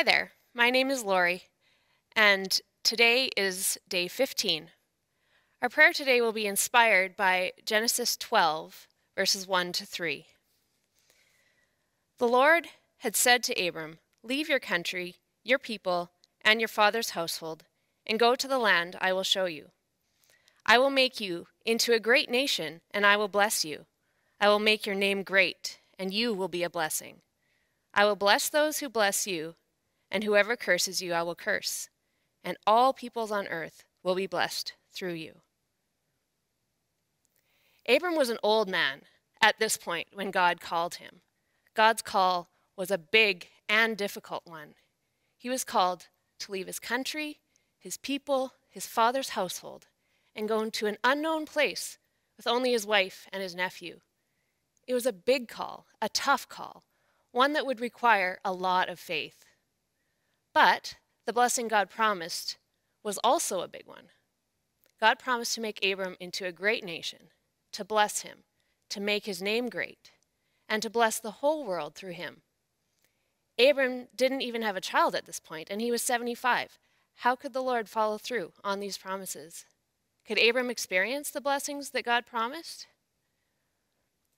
Hi there, my name is Lori, and today is day 15. Our prayer today will be inspired by Genesis 12, verses 1 to 3. The Lord had said to Abram, Leave your country, your people, and your father's household, and go to the land I will show you. I will make you into a great nation, and I will bless you. I will make your name great, and you will be a blessing. I will bless those who bless you and whoever curses you I will curse, and all peoples on earth will be blessed through you. Abram was an old man at this point when God called him. God's call was a big and difficult one. He was called to leave his country, his people, his father's household, and go into an unknown place with only his wife and his nephew. It was a big call, a tough call, one that would require a lot of faith. But the blessing God promised was also a big one. God promised to make Abram into a great nation, to bless him, to make his name great, and to bless the whole world through him. Abram didn't even have a child at this point, and he was 75. How could the Lord follow through on these promises? Could Abram experience the blessings that God promised?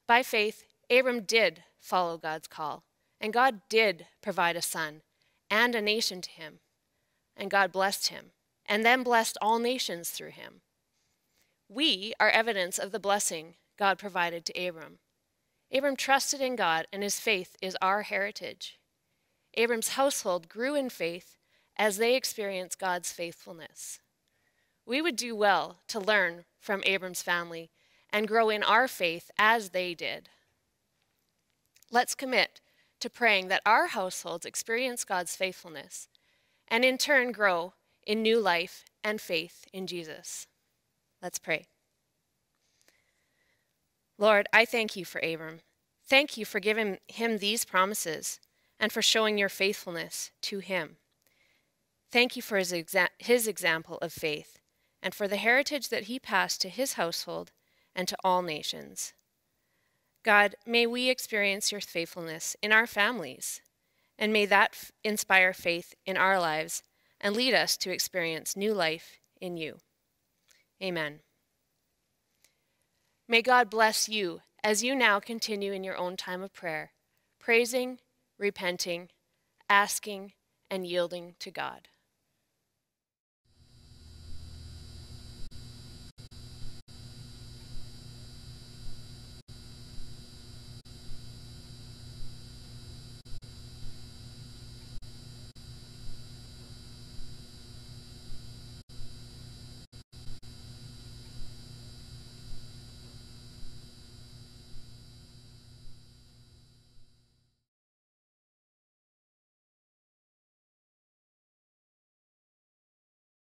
By faith, Abram did follow God's call, and God did provide a son and a nation to him. And God blessed him, and then blessed all nations through him. We are evidence of the blessing God provided to Abram. Abram trusted in God, and his faith is our heritage. Abram's household grew in faith as they experienced God's faithfulness. We would do well to learn from Abram's family and grow in our faith as they did. Let's commit to praying that our households experience God's faithfulness and in turn grow in new life and faith in Jesus. Let's pray. Lord, I thank you for Abram. Thank you for giving him these promises and for showing your faithfulness to him. Thank you for his, exa- his example of faith and for the heritage that he passed to his household and to all nations. God, may we experience your faithfulness in our families, and may that f- inspire faith in our lives and lead us to experience new life in you. Amen. May God bless you as you now continue in your own time of prayer, praising, repenting, asking, and yielding to God.